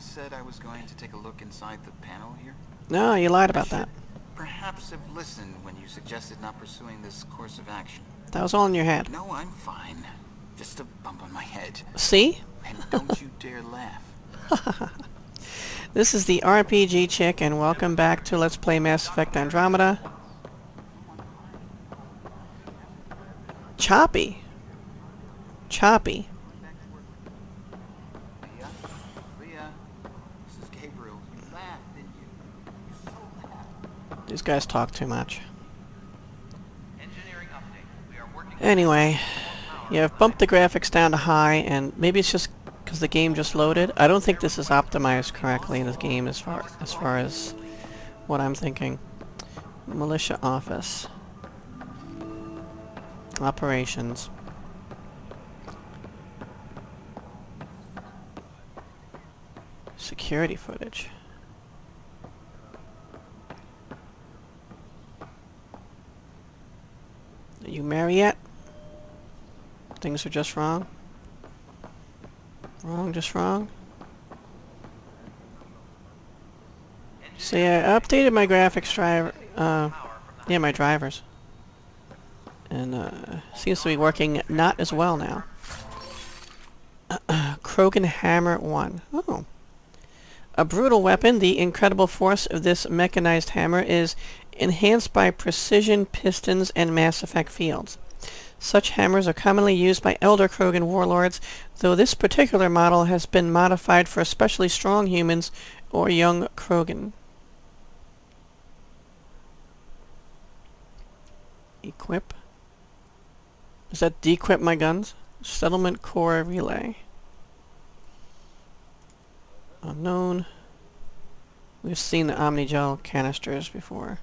said I was going to take a look inside the panel here? No, you lied about that. Perhaps have listened when you suggested not pursuing this course of action. That was all in your head. No, I'm fine. Just a bump on my head. See? And don't you dare laugh. This is the RPG chick, and welcome back to Let's Play Mass Effect Andromeda. Choppy. Choppy. Leah? Leah? This is Gabriel. You laughed, didn't you? You so laughed. These guys talk too much. Engineering update. We are working Anyway, yeah, I've bumped the graphics down to high, and maybe it's just because the game just loaded. I don't think this is optimized correctly in this game as far as far as what I'm thinking. Militia office. Operations. Security footage. Are you married yet? Things are just wrong. Wrong, just wrong. See, I updated my graphics driver. Uh, yeah, my drivers. And, uh, seems to be working not as well now. Krogan Hammer 1. Oh. A brutal weapon, the incredible force of this mechanized hammer is enhanced by precision pistons and Mass Effect fields. Such hammers are commonly used by elder Krogan warlords, though this particular model has been modified for especially strong humans or young Krogan. Equip. Does that dequip my guns? Settlement core relay. Unknown. We've seen the Omnigel canisters before.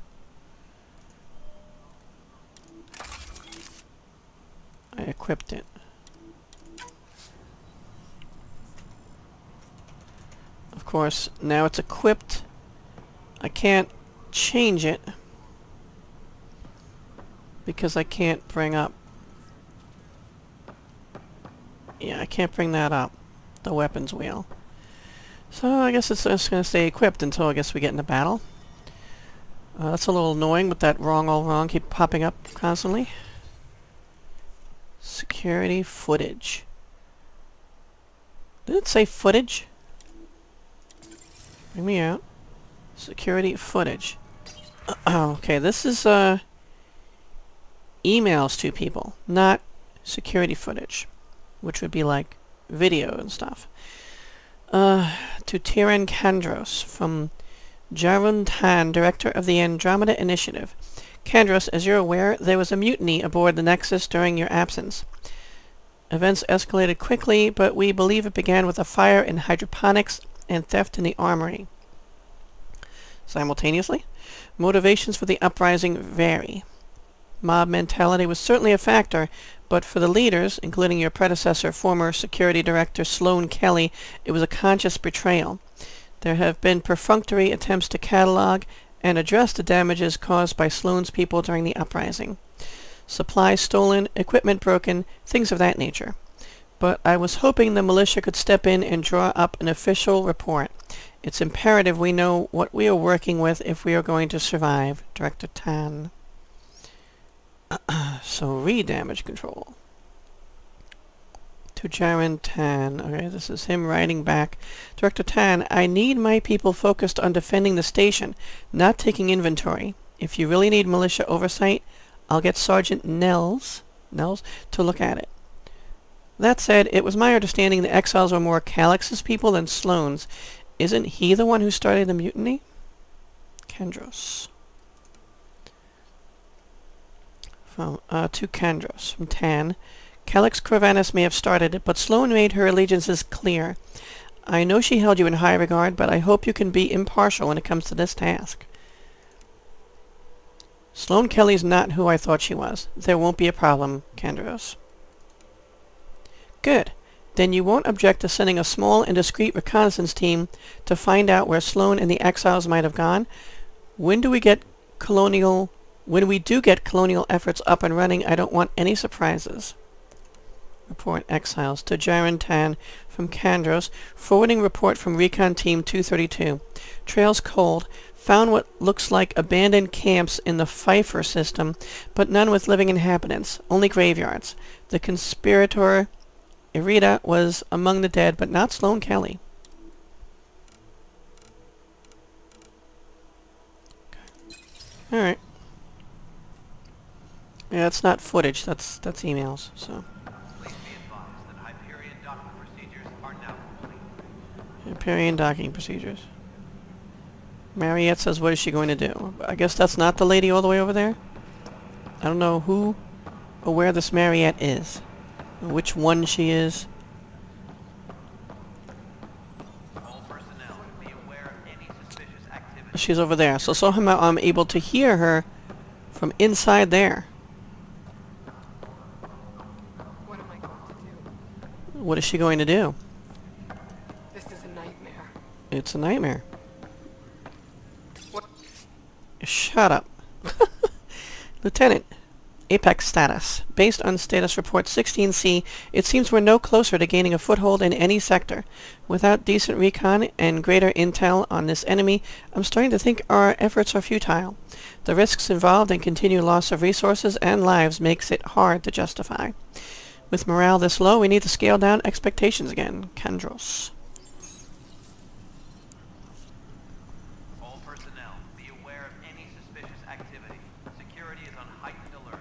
I equipped it. Of course, now it's equipped. I can't change it because I can't bring up yeah, I can't bring that up. The weapons wheel. So I guess it's just going to stay equipped until I guess we get into battle. Uh, that's a little annoying with that wrong all wrong keep popping up constantly. Security footage. Did it say footage? Bring me out. Security footage. okay, this is uh, emails to people, not security footage, which would be like video and stuff. Uh, to Tiran Kandros from Jarun Tann, director of the Andromeda Initiative. Kandros, as you're aware, there was a mutiny aboard the Nexus during your absence. Events escalated quickly, but we believe it began with a fire in hydroponics and theft in the armory. Simultaneously, motivations for the uprising vary. Mob mentality was certainly a factor, but for the leaders, including your predecessor, former security director Sloane Kelly, it was a conscious betrayal. There have been perfunctory attempts to catalog and address the damages caused by Sloane's people during the uprising. Supplies stolen, equipment broken, things of that nature. But I was hoping the militia could step in and draw up an official report. It's imperative we know what we are working with if we are going to survive. Director Tann. so, re-damage control. To Jarun Tann. Okay, this is him writing back. Director Tann, I need my people focused on defending the station, not taking inventory. If you really need militia oversight, I'll get Sergeant Nels, Nels to look at it. That said, it was my understanding the exiles were more Calix's people than Sloane's. Isn't he the one who started the mutiny? Kandros. From, uh, to Kandros, from Tann. Calix Corvinus may have started it, but Sloane made her allegiances clear. I know she held you in high regard, but I hope you can be impartial when it comes to this task. Sloane Kelly's not who I thought she was. There won't be a problem, Kandros. Good. Then you won't object to sending a small and discreet reconnaissance team to find out where Sloane and the exiles might have gone. When do we get colonial... When we do get colonial efforts up and running, I don't want any surprises. Report exiles to Jarun Tann from Kandros, forwarding report from Recon Team 232. Trails cold. Found what looks like abandoned camps in the Pfeiffer system, but none with living inhabitants, only graveyards. The conspirator Irida was among the dead, but not Sloane Kelly. Alright. Yeah, that's not footage, that's that's emails, so. Please be advised that Hyperion docking procedures are now complete. Hyperion docking procedures. Mariette says, what is she going to do? I guess that's not the lady all the way over there? I don't know who or where this Mariette is. Which one she is. She's over there. So somehow I'm able to hear her from inside there. What is she going to do? This is a nightmare. It's a nightmare. What? Shut up. Lieutenant, Apex status. Based on status report 16C, it seems we're no closer to gaining a foothold in any sector. Without decent recon and greater intel on this enemy, I'm starting to think our efforts are futile. The risks involved and continued loss of resources and lives makes it hard to justify. With morale this low, we need to scale down expectations again. Kandros. All personnel be aware of any suspicious activity. Security is on heightened alert.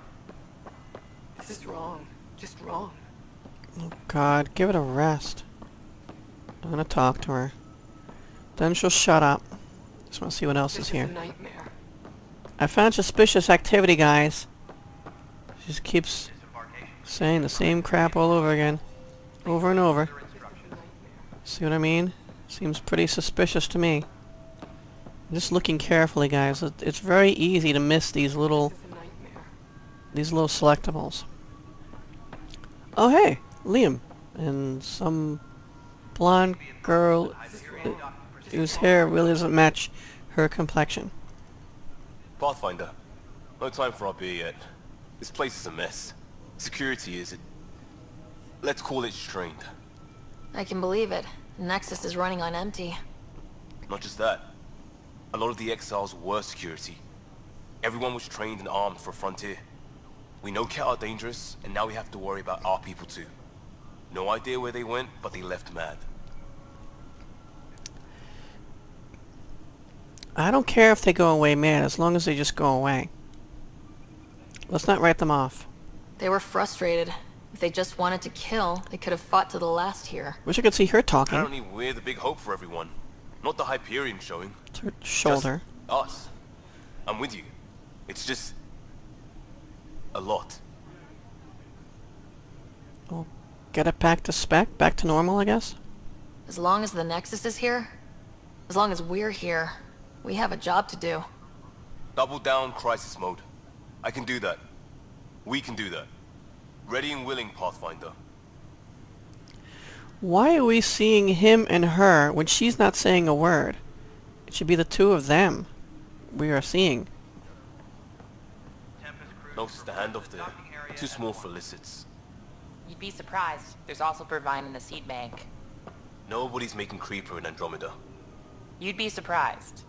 This is wrong. Just wrong. Oh god, give it a rest. I'm gonna talk to her. Then she'll shut up. Just wanna see what else This is here. nightmare. I found suspicious activity, guys. She just keeps saying the same crap all over again. Over and over. See what I mean? Seems pretty suspicious to me. Just looking carefully, guys. It's very easy to miss these little This is a nightmare. these little selectables. Oh hey, Liam. And some blonde girl Hyperion docking procedures. whose hair really doesn't match her complexion. Pathfinder, no time for our beer yet. This place is a mess. Security is... it. Let's call it strained. I can believe it. Nexus is running on empty. Not just that. A lot of the exiles were security. Everyone was trained and armed for Frontier. We know Ket are dangerous, and now we have to worry about our people too. No idea where they went, but they left mad. I don't care if they go away mad as long as they just go away. Let's not write them off. They were frustrated. If they just wanted to kill, they could have fought to the last here. Wish I could see her talking. Apparently we're the big hope for everyone. Not the Hyperion showing. It's her Just shoulder. us. I'm with you. It's just... a lot. Well, get it back to spec, back to normal, I guess. As long as the Nexus is here, as long as we're here, we have a job to do. Double down crisis mode. I can do that. We can do that. Ready and willing, Pathfinder. Why are we seeing him and her when she's not saying a word? It should be the two of them we are seeing. Tempest crew Notice the handoff there. docking area Too small one. for licits. You'd be surprised. There's also Purvine in the seed bank. Nobody's making Creeper in Andromeda. You'd be surprised.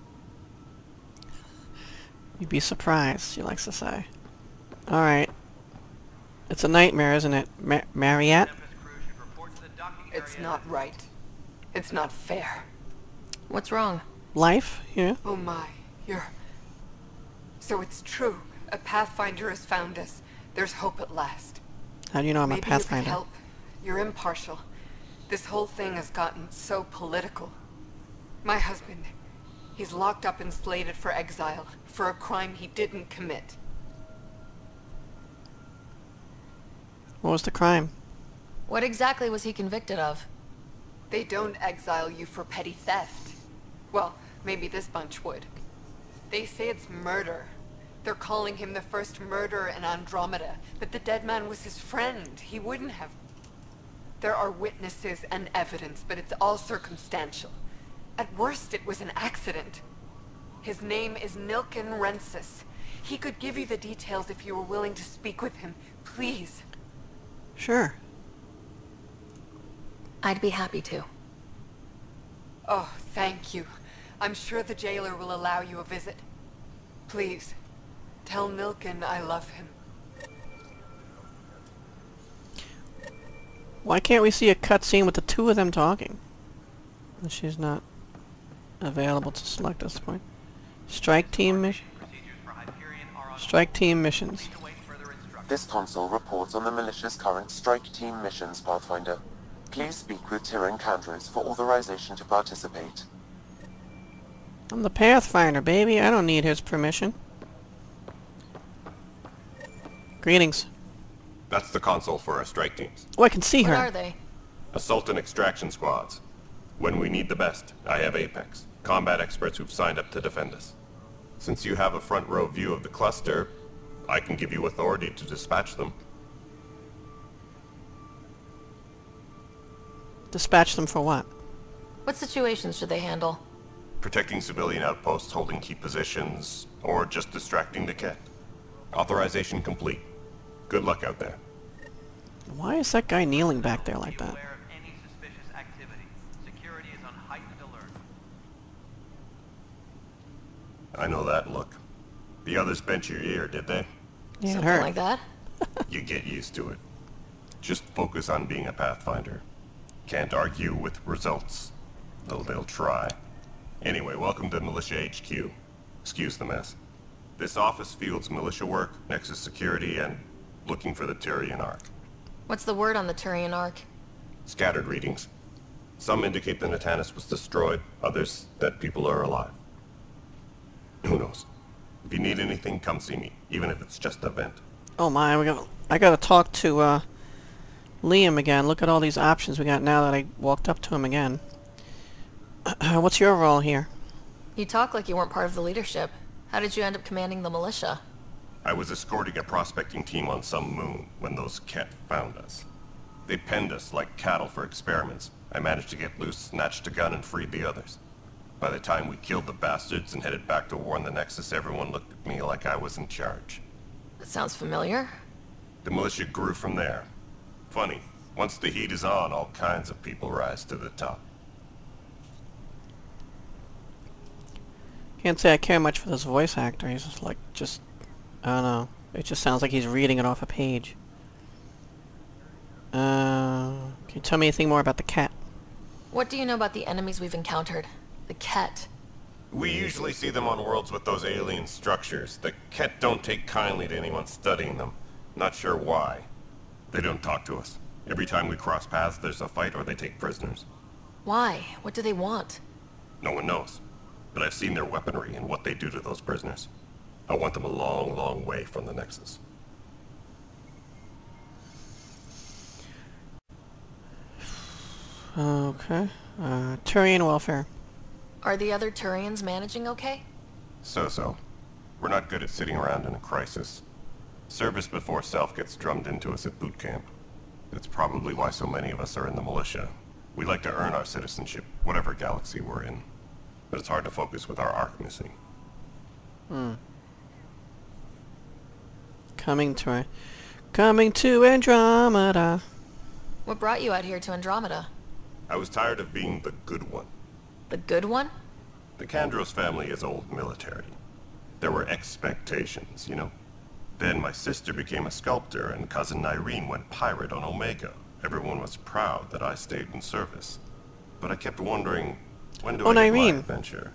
You'd be surprised, she likes to say. Alright. It's a nightmare, isn't it? Ma Mariette? Tempest crew should report to the docking area. It's not right. It's not fair. What's wrong? Life? Yeah? Oh my. You're... So it's true. A Pathfinder has found us. There's hope at last. How do you know I'm Maybe a Pathfinder? you can help. You're impartial. This whole thing has gotten so political. My husband, he's locked up and slated for exile for a crime he didn't commit. What was the crime? What exactly was he convicted of? They don't exile you for petty theft. Well, maybe this bunch would. They say it's murder. They're calling him the first murderer in Andromeda, but the dead man was his friend. He wouldn't have... There are witnesses and evidence, but it's all circumstantial. At worst, it was an accident. His name is Nilken Rensus. He could give you the details if you were willing to speak with him. Please. Sure. I'd be happy to. Oh, thank you. I'm sure the jailer will allow you a visit. Please, tell Nilken I love him. Why can't we see a cutscene with the two of them talking? She's not available to select at this point. Strike team mission. Procedures for Hyperion are on Strike team missions. Please await further instructions. This console reports on the militia's current strike team missions, Pathfinder. Please speak with Tiran Kandros for authorization to participate. I'm the Pathfinder, baby. I don't need his permission. Greetings. That's the console for our strike teams. Oh, I can see What her. are they? Assault and extraction squads. When we need the best, I have Apex, combat experts who've signed up to defend us. Since you have a front row view of the cluster, I can give you authority to dispatch them. Dispatch them for what? What situations should they handle? Protecting civilian outposts holding key positions, or just distracting the Ket. Authorization complete. Good luck out there. Why is that guy kneeling back there like that? aware of any suspicious activity. Security is on heightened alert. I know that look. The others bent your ear, did they? Yeah, it Something hurt. like that? You get used to it. Just focus on being a Pathfinder. Can't argue with results, though they'll try. Anyway, welcome to Militia HQ. Excuse the mess. This office fields militia work, Nexus security, and looking for the Turian Ark. What's the word on the Turian Ark? Scattered readings. Some indicate the Natanus was destroyed, others that people are alive. Who knows? If you need anything, come see me, even if it's just a vent. Oh my, we got. I gotta talk to uh, Liam again. Look at all these options we got now that I walked up to him again. What's your role here? You talk like you weren't part of the leadership. How did you end up commanding the militia? I was escorting a prospecting team on some moon when those Ket found us. They penned us like cattle for experiments. I managed to get loose, snatched a gun, and freed the others. By the time we killed the bastards and headed back to warn the Nexus, everyone looked at me like I was in charge. That sounds familiar. The militia grew from there. Funny, once the heat is on, all kinds of people rise to the top. Can't say I care much for this voice actor. He's just like, just, I don't know. It just sounds like he's reading it off a page. Uh, can you tell me anything more about the Ket? What do you know about the enemies we've encountered? The Ket. We usually see them on worlds with those alien structures. The Ket don't take kindly to anyone studying them. Not sure why. They don't talk to us. Every time we cross paths, there's a fight or they take prisoners. Why? What do they want? No one knows. But I've seen their weaponry and what they do to those prisoners. I want them a long, long way from the Nexus. Okay. Uh, Turian welfare. Are the other Turians managing okay? So-so. We're not good at sitting around in a crisis. Service before self gets drummed into us at boot camp. That's probably why so many of us are in the militia. We like to earn our citizenship, whatever galaxy we're in. But it's hard to focus with our arc missing. Coming to, coming to Andromeda. What brought you out here to Andromeda? I was tired of being the good one. The good one? The Kandros family is old military. There were expectations, you know. Then my sister became a sculptor and cousin Nyreen went pirate on Omega. Everyone was proud that I stayed in service. But I kept wondering, when do Oh, I get my Irene. adventure?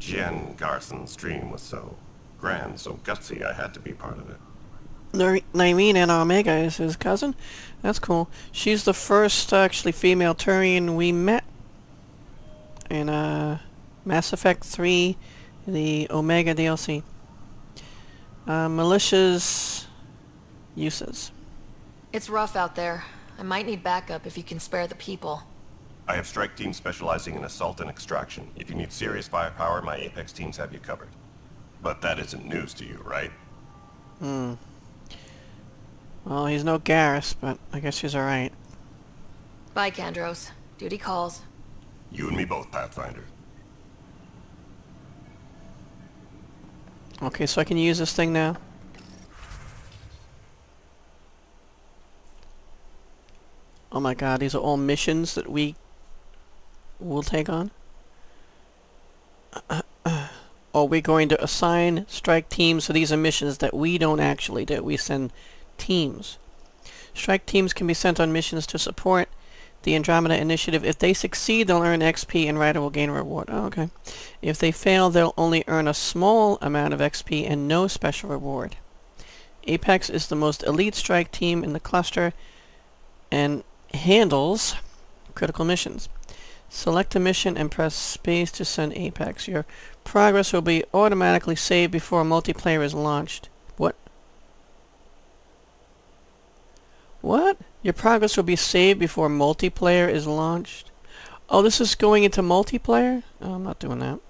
Jien Garson's dream was so grand, so gutsy, I had to be part of it. Nyre- and Omega is his cousin. That's cool. She's the first actually female Turian we met in uh, Mass Effect 3, the Omega DLC. Uh, militia's uses. It's rough out there. I might need backup if you can spare the people. I have strike teams specializing in assault and extraction. If you need serious firepower, my Apex teams have you covered. But that isn't news to you, right? Well, he's no Garrus, but I guess he's alright. Bye, Kandros. Duty calls. You and me both, Pathfinder. Okay, so I can use this thing now. Oh my god, these are all missions that we will take on? Are we going to assign strike teams? So these are missions that we don't actually do. We send teams. Strike teams can be sent on missions to support the Andromeda Initiative. If they succeed, they'll earn XP and Ryder will gain a reward. Oh, okay. If they fail, they'll only earn a small amount of XP and no special reward. Apex is the most elite strike team in the cluster and handles critical missions. Select a mission and press space to send Apex. Your progress will be automatically saved before multiplayer is launched. What? Your progress will be saved before multiplayer is launched? Oh, this is going into multiplayer? Oh, I'm not doing that.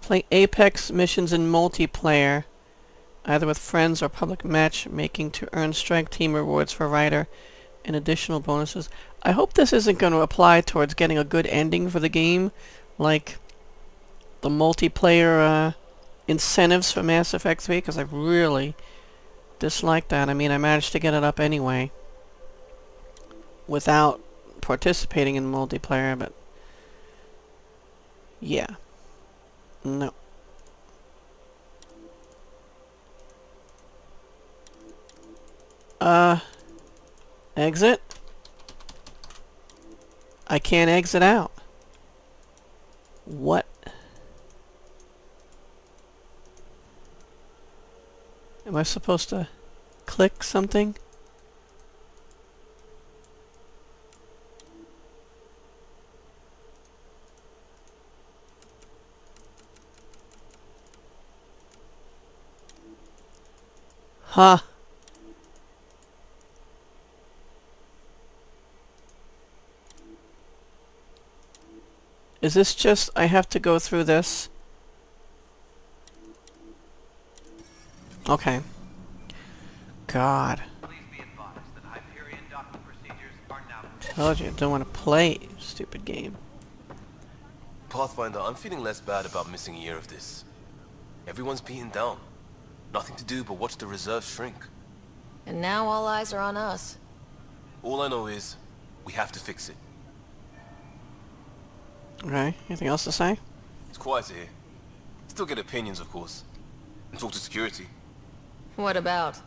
Play Apex missions in multiplayer, either with friends or public matchmaking to earn strike team rewards for Ryder and additional bonuses. I hope this isn't going to apply towards getting a good ending for the game, like the multiplayer uh, incentives for Mass Effect 3, because I really dislike that. I mean, I managed to get it up anyway without participating in multiplayer, but yeah. No. Uh, exit? I can't exit out. What? Am I supposed to click something? Huh. Is this just, I have to go through this? Okay. God. Please be advised that Hyperion docking procedures are God. Told you, I don't want to play, stupid game. Pathfinder, I'm feeling less bad about missing a year of this. Everyone's beaten down. Nothing to do but watch the reserves shrink. And now all eyes are on us. All I know is, we have to fix it. Okay, anything else to say? It's quiet here. Still get opinions, of course. And talk to security. What about?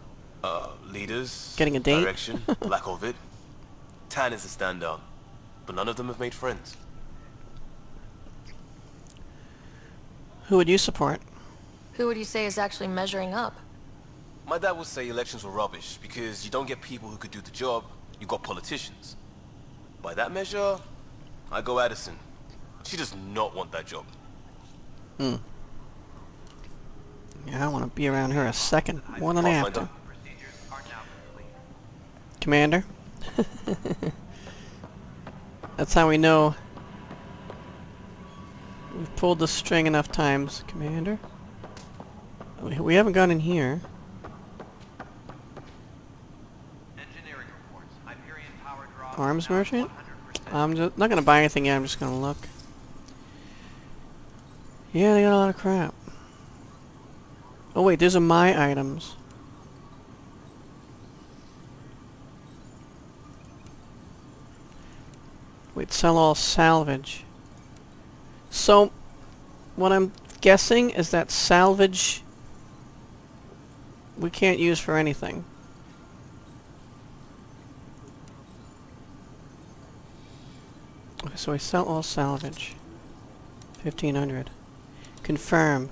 Uh, leaders, Getting a date? direction, lack of it. Tann is the standout, but none of them have made friends. Who would you support? Who would you say is actually measuring up? My dad would say elections were rubbish because you don't get people who could do the job, you got politicians. By that measure, I go Addison. She does not want that job. Hmm. Yeah, I want to be around her a second. More than I have to. Pathfinder, procedures are now complete. Commander? That's how we know we've pulled the string enough times. Commander? We, haven't gone in here. Engineering reports. Hyperion power draw. Arms merchant? 100%. I'm just not gonna buy anything yet, I'm just gonna look. Yeah, they got a lot of crap. Oh wait, these are my items. Wait, sell all salvage. So, what I'm guessing is that salvage we can't use for anything. Okay, so we sell all salvage. 1500. Confirm.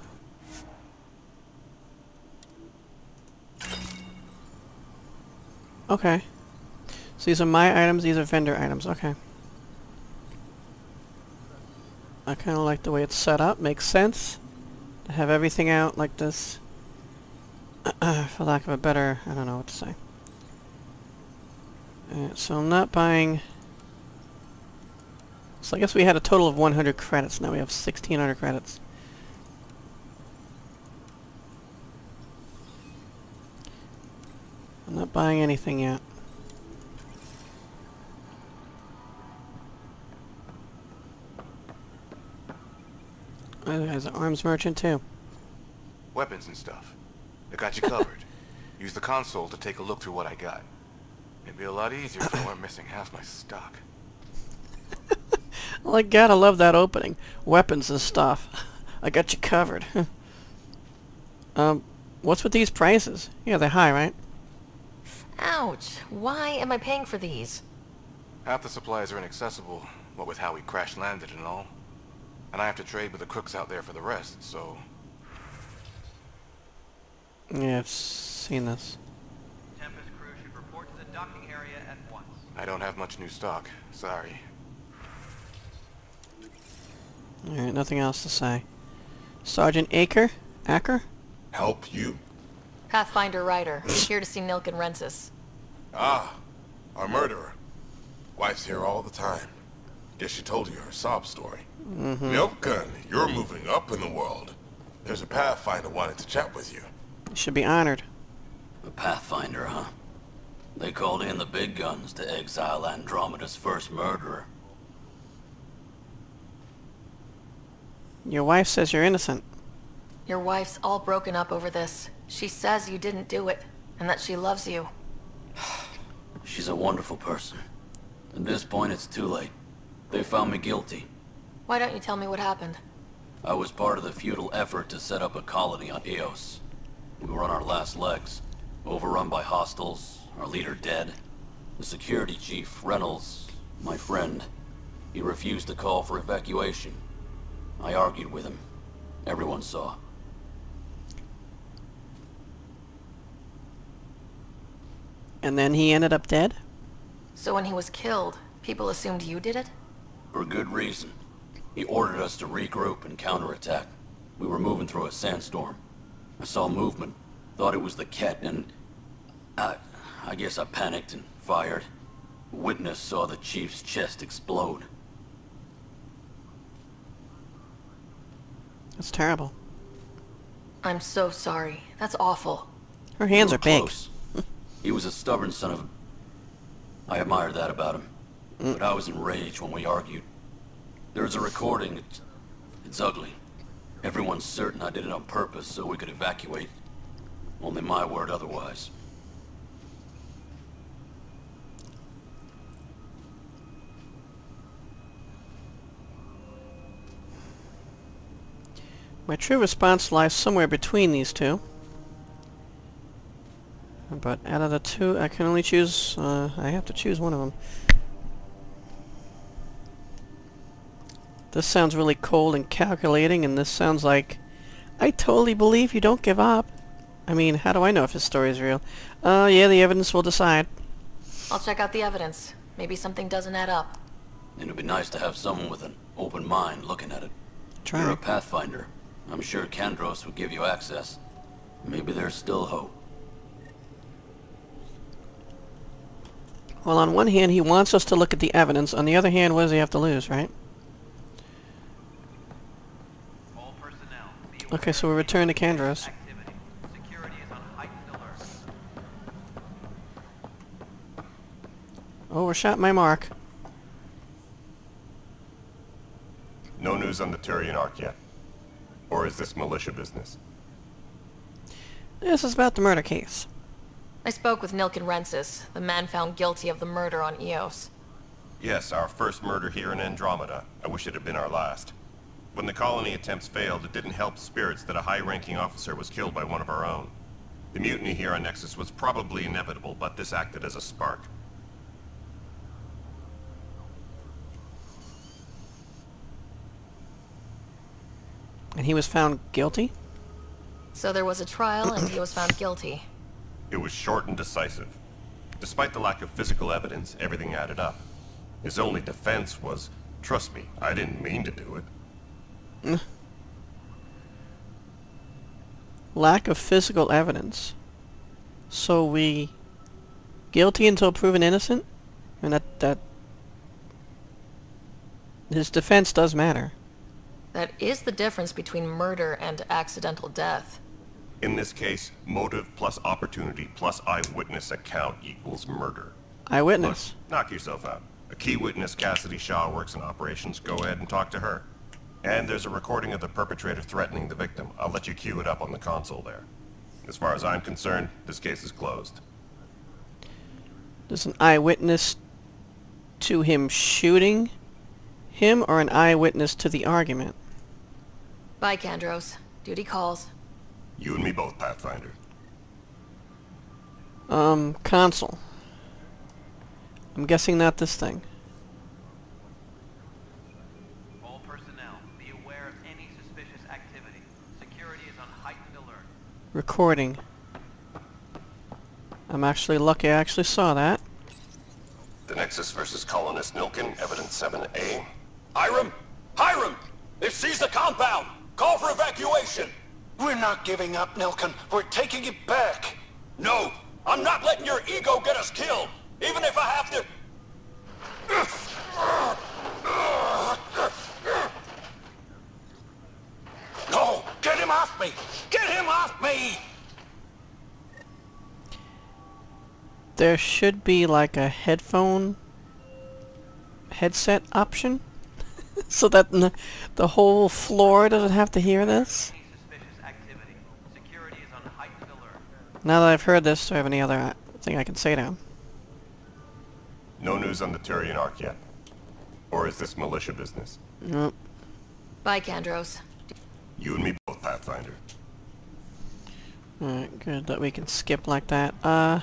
Okay. So these are my items, these are vendor items, okay. I kind of like the way it's set up, makes sense. To have everything out like this. For lack of a better, I don't know what to say. So I'm not buying... So I guess we had a total of 100 credits, now we have 1600 credits. Not buying anything yet. Oh, there's an arms merchant too. Weapons and stuff. I got you covered. Use the console to take a look through what I got. It'd be a lot easier if I weren't missing half my stock. Well, I gotta love that opening. Weapons and stuff. I got you covered. um, what's with these prices? Yeah, they're high, right? Ouch. Why am I paying for these? Half the supplies are inaccessible, what with how we crash landed and all. And I have to trade with the crooks out there for the rest, so... Yeah, I've seen this. Tempest crew should report to the docking area at once. I don't have much new stock. Sorry. Alright, nothing else to say. Sergeant Aker? Acker? Help you? Pathfinder Ryder. Here to see Nilken Rensus. Ah, our murderer. Wife's here all the time. Guess she told you her sob story. Mm-hmm. Nilken, you're moving up in the world. There's a Pathfinder wanted to chat with you. You should be honored. A Pathfinder, huh? They called in the big guns to exile Andromeda's first murderer. Your wife says you're innocent. Your wife's all broken up over this. She says you didn't do it, and that she loves you. She's a wonderful person. At this point, it's too late. They found me guilty. Why don't you tell me what happened? I was part of the futile effort to set up a colony on Eos. We were on our last legs, overrun by hostiles, our leader dead. The security chief, Reynolds, my friend, he refused to call for evacuation. I argued with him. Everyone saw. And then he ended up dead? So when he was killed, people assumed you did it? For good reason. He ordered us to regroup and counterattack. We were moving through a sandstorm. I saw movement, thought it was the Ket, and... I... I guess I panicked and fired. Witness saw the chief's chest explode. That's terrible. I'm so sorry. That's awful. Her hands We are were big. close. He was a stubborn son of... I admired that about him. Mm. But I was enraged when we argued. There's a recording. It's, it's ugly. Everyone's certain I did it on purpose so we could evacuate. Only my word otherwise. My true response lies somewhere between these two. But out of the two, I can only choose, uh, I have to choose one of them. This sounds really cold and calculating, and this sounds like, I totally believe you don't give up. I mean, how do I know if his story is real? Uh, yeah, the evidence will decide. I'll check out the evidence. Maybe something doesn't add up. It'd be nice to have someone with an open mind looking at it. Try. You're a Pathfinder. I'm sure Kandros would give you access. Maybe there's still hope. Well, on one hand, he wants us to look at the evidence. On the other hand, what does he have to lose, right? All personnel, Okay, so we return to Kandros. activity. Security is on. Overshot oh, my mark. No news on the Turian Ark yet. Or is this militia business? This is about the murder case. I spoke with Nilken Rensus, the man found guilty of the murder on Eos. Yes, our first murder here in Andromeda. I wish it had been our last. When the colony attempts failed, it didn't help spirits that a high-ranking officer was killed by one of our own. The mutiny here on Nexus was probably inevitable, but this acted as a spark. And he was found guilty? So there was a trial and he was found guilty. It was short and decisive. Despite the lack of physical evidence, everything added up. His only defense was, trust me, I didn't mean to do it. Lack of physical evidence. So we... Guilty until proven innocent? And that... that... His defense does matter. That is the difference between murder and accidental death. In this case, motive plus opportunity plus eyewitness account equals murder. Eyewitness. Knock yourself out. A key witness, Cassidy Shaw, works in operations. Go ahead and talk to her. And there's a recording of the perpetrator threatening the victim. I'll let you cue it up on the console there. As far as I'm concerned, this case is closed. There's an eyewitness to him shooting him or an eyewitness to the argument? Bye, Kandros. Duty calls. You and me both, Pathfinder. Um, console. I'm guessing not this thing. All personnel, be aware of any suspicious activity. Security is on heightened alert. Recording. I'm actually lucky I actually saw that. The Nexus versus Colonist Nilken, Evidence 7A. Hiram! Hiram! They've seized the compound! Call for evacuation! We're not giving up, Nilken. We're taking it back. No! I'm not letting your ego get us killed! Even if I have to... No! Get him off me! Get him off me! There should be like a headphone headset option so that the whole floor doesn't have to hear this. Any suspicious activity. Security is on heightened alert. Now that I've heard this, do I have any other uh, thing I can say to him? No news on the Turian Ark yet. Or is this militia business? Nope. Bye, Kandros. You and me both, Pathfinder. Alright, good that we can skip like that. Uh...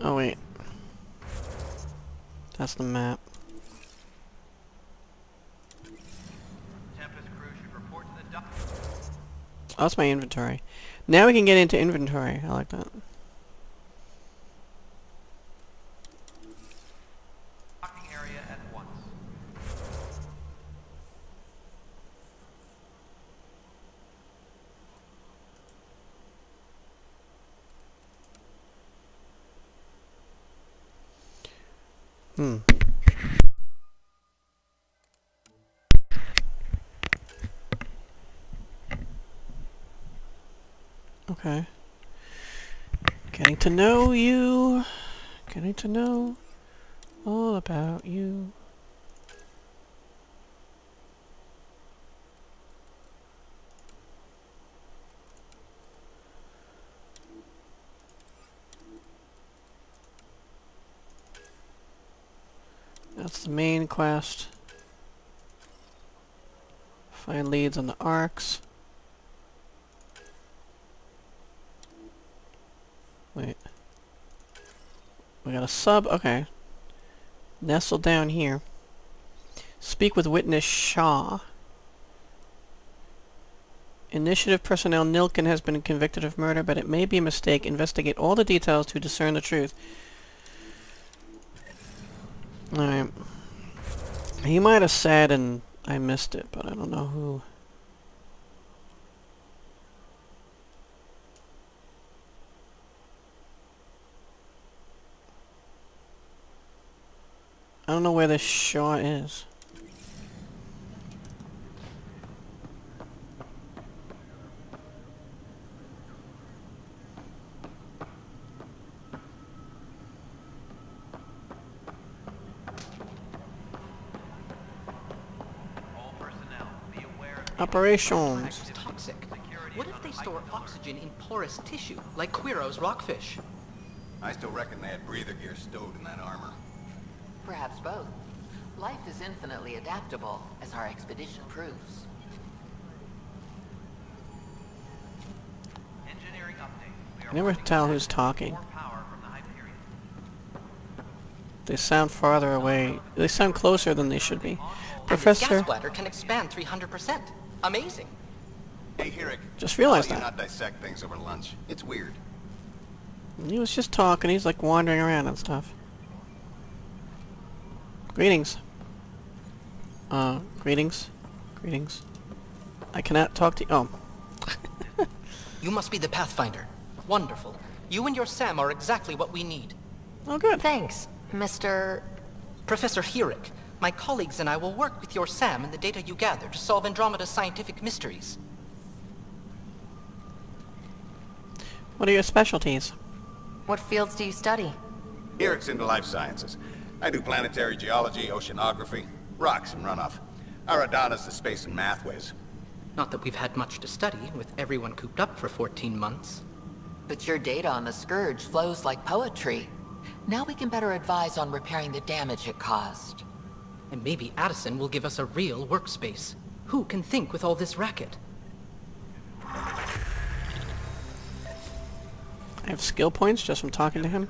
Oh wait. That's the map. Tempest crew should report to the dock. That's my inventory. Now we can get into inventory. I like that. To know you. Getting to know all about you. That's the main quest. Find leads on the arcs. Wait. We got a sub? Okay. Nestled down here. Speak with witness Shaw. Initiative personnel Nilken has been convicted of murder, but it may be a mistake. Investigate all the details to discern the truth. Alright. He might have said and I missed it, but I don't know who. I don't know where this shot is. All personnel, be aware of Operations. toxic. What if they store oxygen in porous tissue, like Quiro's rockfish? I still reckon they had breather gear stowed in that armor. Perhaps both. Life is infinitely adaptable, as our expedition proves. engineering update. We are I never tell who's talking. more power from the Hyperion. They sound farther away. They sound closer than they should be. And Professor, gas bladder can expand 300%. Amazing. Hey, Hirik. Just realized how do you that. not dissect things over lunch? It's weird. he was just talking. He's like wandering around and stuff. Greetings. Uh, greetings. Greetings. I cannot talk to you. Oh. You must be the Pathfinder. Wonderful. You and your SAM are exactly what we need. Oh, good. Thanks, Mr. Professor Hirik, my colleagues and I will work with your SAM and the data you gather to solve Andromeda's scientific mysteries. What are your specialties? What fields do you study? Hirik's into life sciences. I do planetary geology, oceanography. Rocks and runoff. Aradana's the space and math whiz. Not that we've had much to study, with everyone cooped up for 14 months. But your data on the Scourge flows like poetry. Now we can better advise on repairing the damage it caused. And maybe Addison will give us a real workspace. Who can think with all this racket? I have skill points just from talking to him.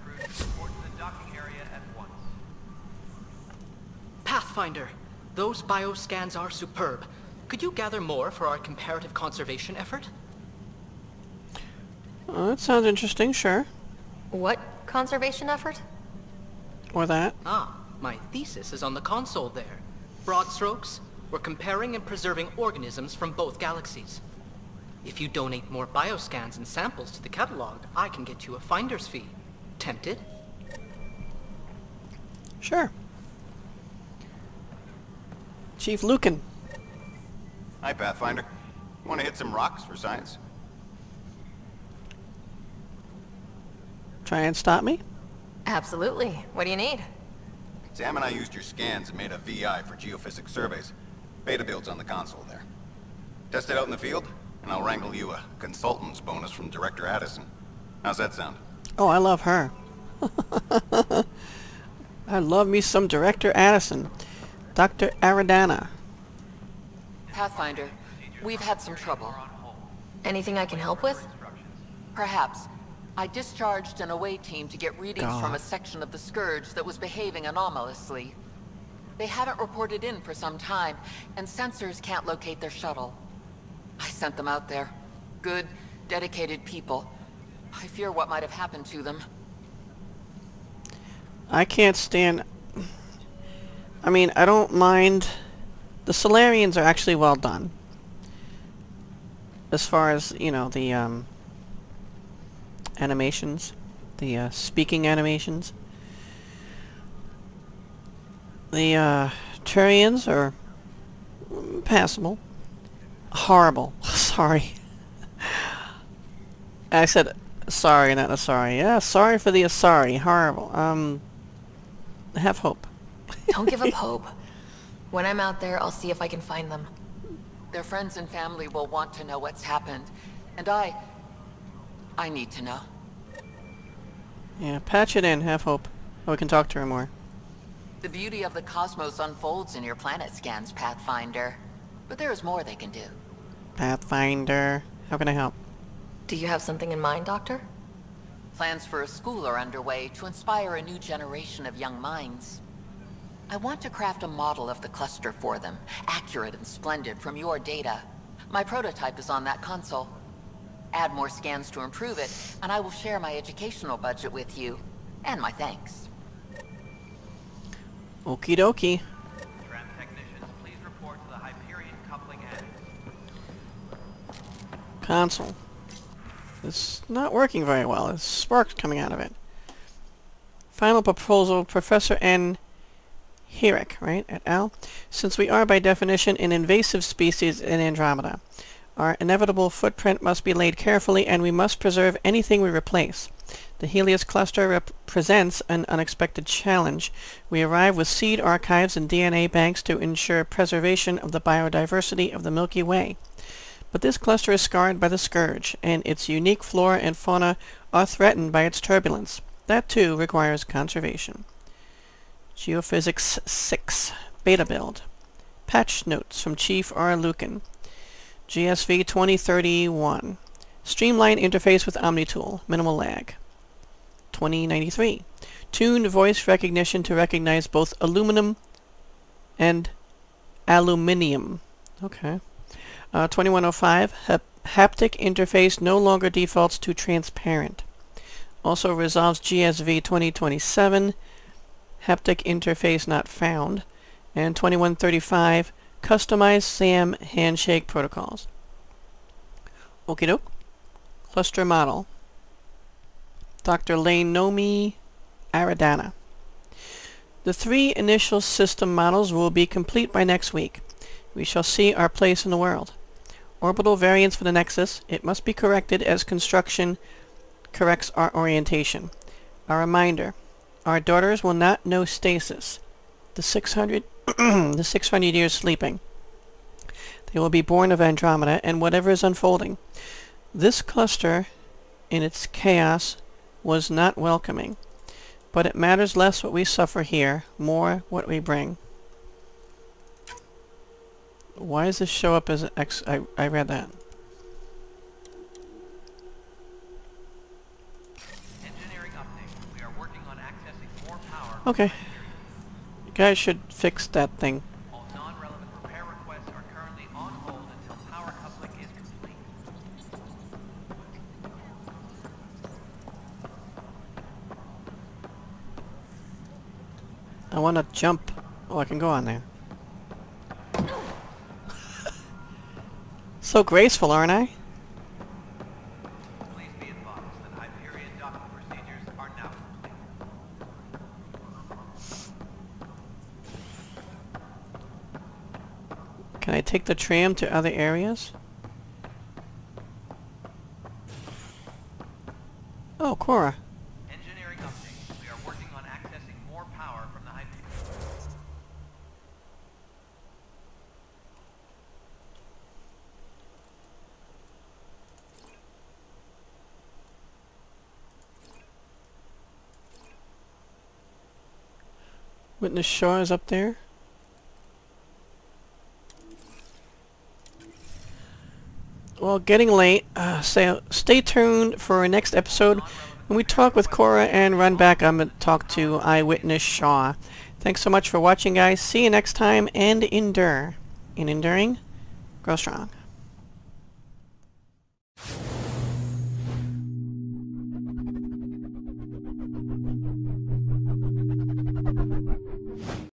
Pathfinder, those bioscans are superb. Could you gather more for our comparative conservation effort? Oh, that sounds interesting, sure. What conservation effort? Or that. Ah, my thesis is on the console there. Broad strokes, we're comparing and preserving organisms from both galaxies. If you donate more bioscans and samples to the catalog, I can get you a finder's fee. Tempted? Sure. Chief Lucan. Hi, Pathfinder. Want to hit some rocks for science? Try and stop me? Absolutely. What do you need? SAM and I used your scans and made a VI for geophysics surveys. Beta builds on the console there. Test it out in the field, and I'll wrangle you a consultant's bonus from Director Addison. How's that sound? Oh, I love her. I love me some Director Addison. Dr. Aridana. Pathfinder, we've had some trouble. Anything I can help with? Perhaps. I discharged an away team to get readings God. from a section of the Scourge that was behaving anomalously. They haven't reported in for some time, and sensors can't locate their shuttle. I sent them out there. Good, dedicated people. I fear what might have happened to them. I can't stand... I mean, I don't mind... The Salarians are actually well done. As far as, you know, the, um... Animations. The, uh, speaking animations. The, uh... Turians are... passable. Horrible. sorry. I said sorry, not sorry. Yeah, sorry for the Asari. Horrible. Um... Have hope. Don't give up hope. When I'm out there, I'll see if I can find them. Their friends and family will want to know what's happened. And I... I need to know. Yeah, patch it in, have hope. Oh, we can talk to her more. The beauty of the cosmos unfolds in your planet scans, Pathfinder. But there is more they can do. Pathfinder. How can I help? Do you have something in mind, Doctor? Plans for a school are underway to inspire a new generation of young minds. I want to craft a model of the cluster for them, accurate and splendid from your data. My prototype is on that console. Add more scans to improve it, and I will share my educational budget with you. And my thanks. Okie dokie. Tram technicians, please report to the Hyperion coupling end. Console. It's not working very well. There's sparks coming out of it. Final proposal, Professor N. Herrick, right, et al. Since we are by definition an invasive species in Andromeda, our inevitable footprint must be laid carefully and we must preserve anything we replace. The Helios cluster represents an unexpected challenge. We arrive with seed archives and DNA banks to ensure preservation of the biodiversity of the Milky Way. But this cluster is scarred by the Scourge, and its unique flora and fauna are threatened by its turbulence. That too requires conservation. Geophysics 6 Beta Build Patch Notes from Chief R. Lucan GSV 2031 Streamline interface with OmniTool. Minimal lag. 2093 Tuned voice recognition to recognize both aluminum and aluminium. Okay. Uh, 2105 hap Haptic interface no longer defaults to transparent. Also resolves GSV 2027 haptic interface not found, and 2135, customized SAM handshake protocols. Okie doke. Cluster model. Dr. Lainomi Aridana. The three initial system models will be complete by next week. We shall see our place in the world. Orbital variance for the Nexus. It must be corrected as construction corrects our orientation. A reminder. Our daughters will not know stasis. The 600 the 600 years sleeping. They will be born of Andromeda and whatever is unfolding. This cluster, in its chaos, was not welcoming. But it matters less what we suffer here, more what we bring. Why does this show up as an X? I, I read that. Engineering update. We are working on accessing more power. Okay. You guys should fix that thing. All non-relevant repair requests are currently on hold until power coupling is complete. I want to jump. Oh, I can go on there. so graceful, aren't I? Please be advised that Hyperion docking procedures are now complete. Can I take the tram to other areas? Oh, Cora. Engineering update. We are working on accessing more power from the. Witness Shaw is up there. Well, getting late. Uh, so stay tuned for our next episode. When we talk with Cora and run back, I'm going to talk to Eyewitness Shaw. Thanks so much for watching, guys. See you next time, and endure. In enduring, grow strong.